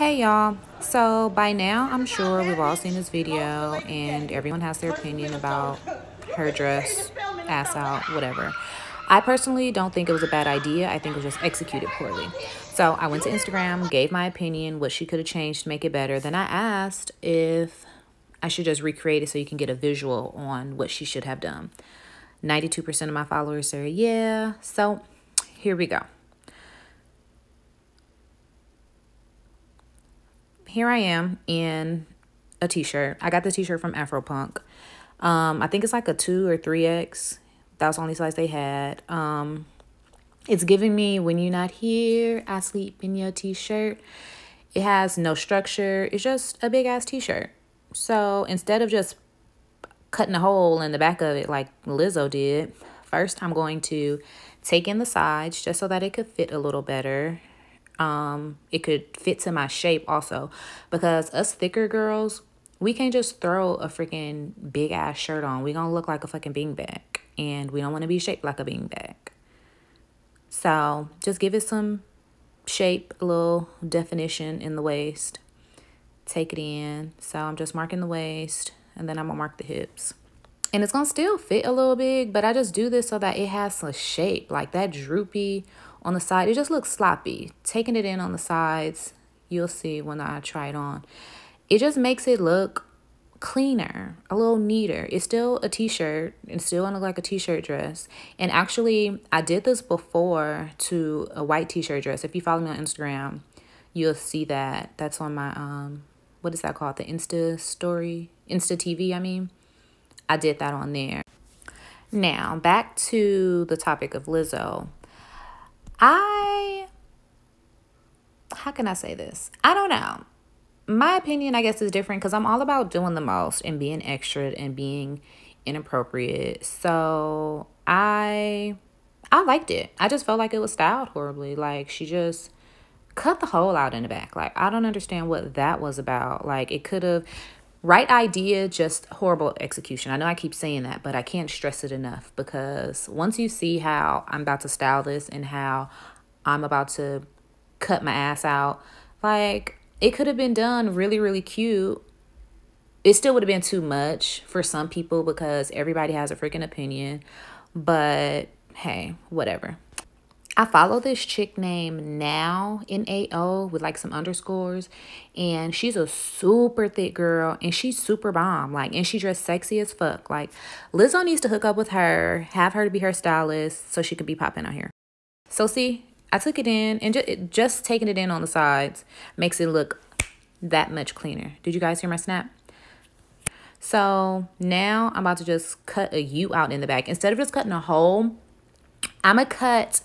Hey y'all. So by now, I'm sure we've all seen this video and everyone has their opinion about her dress, ass out, whatever. I personally don't think it was a bad idea. I think it was just executed poorly. So I went to Instagram, gave my opinion, what she could have changed to make it better. Then I asked if I should just recreate it so you can get a visual on what she should have done. 92% of my followers said yeah. So here we go. Here I am in a t-shirt. I got the t-shirt from Afropunk. Um, I think it's like a 2 or 3X. That was the only size they had. Um, it's giving me when you're not here, I sleep in your t-shirt. It has no structure. It's just a big ass t-shirt. So instead of just cutting a hole in the back of it like Lizzo did, first I'm going to take in the sides just so that it could fit a little better um it could fit to my shape also. Because us thicker girls we can't just throw a freaking big ass shirt on. We gonna look like a fucking beanbag and we don't want to be shaped like a beanbag so just give it some shape a little definition in the waist. Take it in. So i'm just marking the waist and then i'm gonna mark the hips. And it's gonna still fit a little big but i just do this so that it has a shape like that droopy on the side. It just looks sloppy. Taking it in on the sides, you'll see when I try it on. It just makes it look cleaner, a little neater. It's still a t-shirt. It's still gonna look like a t-shirt dress. And actually, I did this before to a white t-shirt dress. If you follow me on Instagram, you'll see that. That's on my, um, what is that called? The Insta story? Insta TV, I mean. I did that on there. Now, back to the topic of Lizzo. I, how can I say this? I don't know. My opinion, I guess, is different because I'm all about doing the most and being extra and being inappropriate. So I, I liked it. I just felt like it was styled horribly. Like she just cut the hole out in the back. Like I don't understand what that was about. Like it could have right idea, just horrible execution. I know I keep saying that, but I can't stress it enough because once you see how I'm about to style this and how I'm about to cut my ass out, like it could have been done really, really cute. It still would have been too much for some people because everybody has a freaking opinion. But hey, whatever. I follow this chick named Now in AO with like some underscores, and she's a super thick girl, and she's super bomb. Like, and she dressed sexy as fuck. Like, Lizzo needs to hook up with her, have her to be her stylist, so she could be popping out here. So see, I took it in, and just just taking it in on the sides makes it look that much cleaner. Did you guys hear my snap? So now I'm about to just cut a U out in the back. Instead of just cutting a hole, I'm gonna cut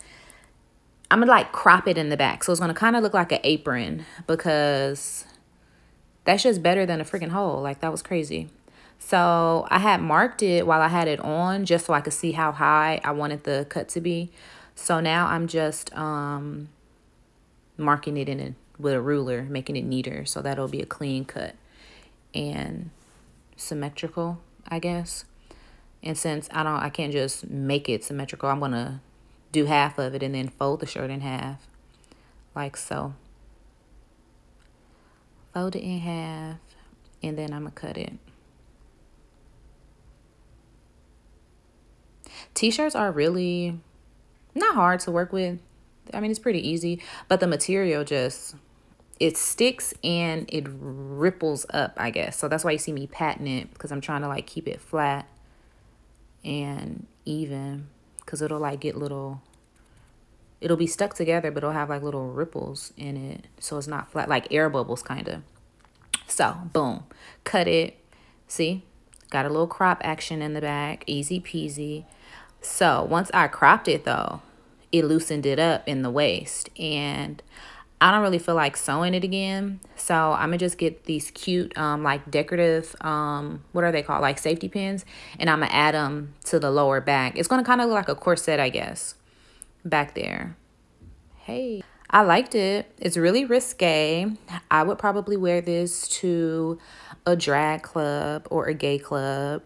I'm gonna like crop it in the back. So it's gonna kind of look like an apron because that's just better than a freaking hole. Like that was crazy. So I had marked it while I had it on just so I could see how high I wanted the cut to be. So now I'm just um, marking it in a, with a ruler, making it neater. So that'll be a clean cut and symmetrical, I guess. And since I don't, I can't just make it symmetrical, I'm gonna do half of it and then fold the shirt in half like so. Fold it in half and then I'm to cut it. T-shirts are really not hard to work with. I mean, it's pretty easy, but the material just it sticks and it ripples up, I guess. So that's why you see me patting it because I'm trying to like keep it flat and even because it'll like get little it'll be stuck together but it'll have like little ripples in it so it's not flat like air bubbles kind of so boom cut it. See? Got a little crop action in the back easy peasy. So once i cropped it though it loosened it up in the waist and I don't really feel like sewing it again. So I'm gonna just get these cute, um, like decorative, um, what are they called? Like safety pins. And I'm gonna add them to the lower back. It's gonna kind of look like a corset, I guess, back there. Hey, I liked it. It's really risque. I would probably wear this to a drag club or a gay club.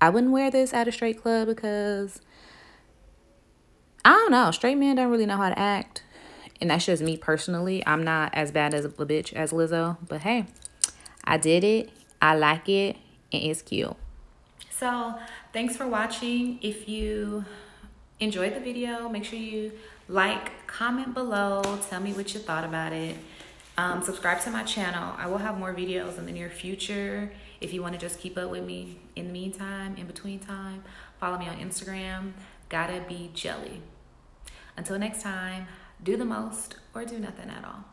I wouldn't wear this at a straight club because I don't know. Straight men don't really know how to act And that's just me personally. I'm not as bad as a bitch as Lizzo. But hey, I did it. I like it. And it's cute. So thanks for watching. If you enjoyed the video, make sure you like, comment below. Tell me what you thought about it. Um, subscribe to my channel. I will have more videos in the near future. If you want to just keep up with me in the meantime, in between time, follow me on Instagram. Gotta be jelly. Until next time, do the most or do nothing at all.